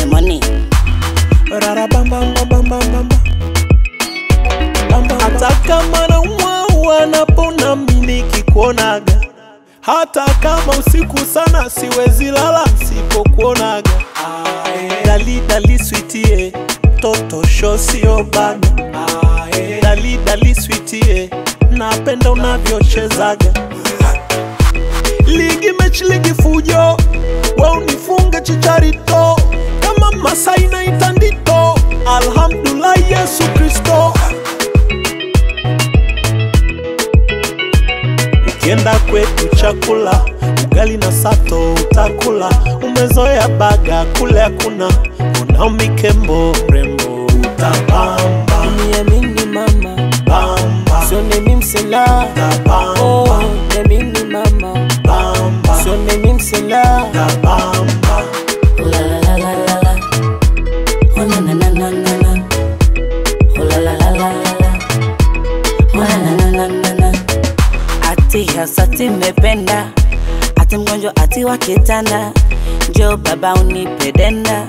the money. Hata kama naumwa napona mimi kikuonaga, hata kama usiku sana siwezi lala sipokuonaga. Dali dali sweetie, toto show sio baga. Dali dali sweetie, napenda unavyochezaga. Ligi mechi ligi fujo. Alhamdulillah Yesu Kristo. Ukienda kwetu chakula ugali na sato utakula, umezoea baga kule hakuna, unao mikembo mrembo utabamba hasati mependa, ati mgonjwa ati wa kitanda, baba unipedenda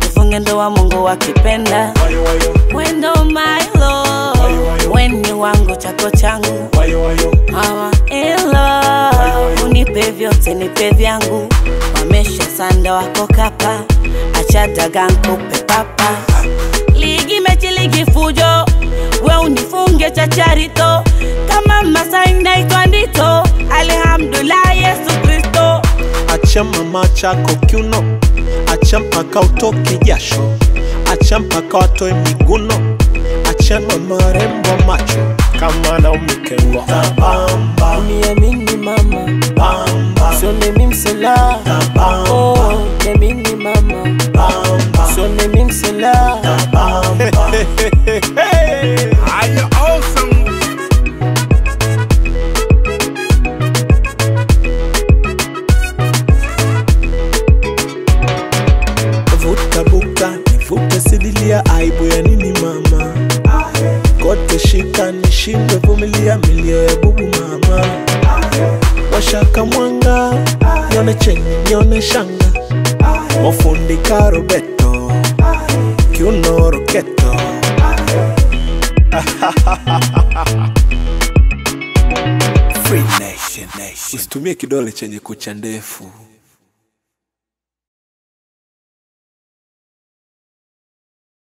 tufunge tufunge ndoa Mungu akipenda. wayo wayo Wendo my love, weni wangu chako changu Mama in love, unipe vyote nipe vyangu, wamesha sanda wako kapa, acha daga nkupe papa. Ligi mechi ligi fujo, we unifunge chacharito, kama Masai naitwa acha mama chako kiuno, acha mpaka utoke jasho, acha mpaka watoe miguno, acha na marembo macho. Kama na umikembo kote shika nishindwe vumilia milio ya bubu mama. Washaka mwanga nione chenye nione shanga. Mofundika robeto kiuno roketo. Free Nation Nation. usitumie kidole chenye kucha ndefu